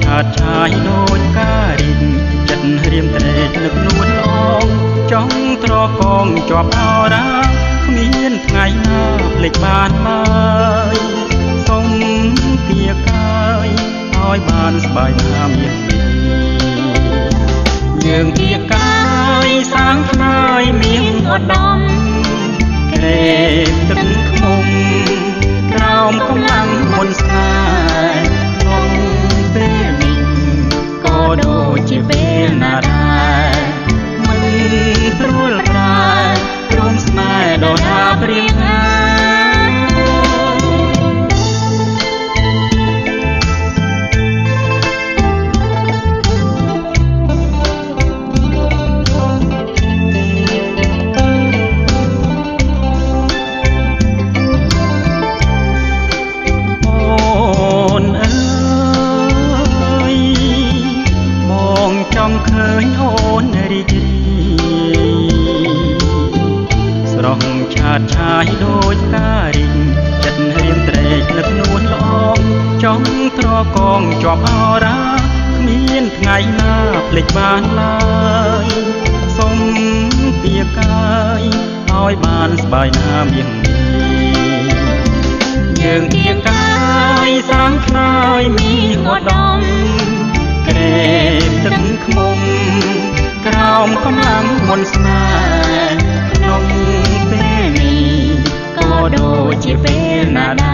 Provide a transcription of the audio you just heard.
ឆើតឆាយដូចការីងចិត្តរៀមត្រេកនឹកនួនអងចង់ត្រកងជាប់អរាគ្មានថ្ងៃណាភ្លេចបានឡើយសុំពីកាយឲ្យបានស្បាយណាមានពីយើងពីកាយសាងថ្លៃមានឧត្តមក្រេ ស្រស់ឆាតឆាយដូចផ្ការីកចិត្តរៀមត្រេកនឹកនួនល្អងចង់ត្រកងជាប់អរាគ្មានថ្ងៃណាភ្លេចបានឡើយសុំពីកាយឲ្យបានស្បាយណាមយ៉ាងនេះយើងជាកាយសាងខ្នើយមានឧត្តមក្រេបទឹកខ្មុំក្រោមកម្លាំងមុនស្នេហ៍ក្នុងពេលនេះក៏ ដូចជាពេលណាដែរ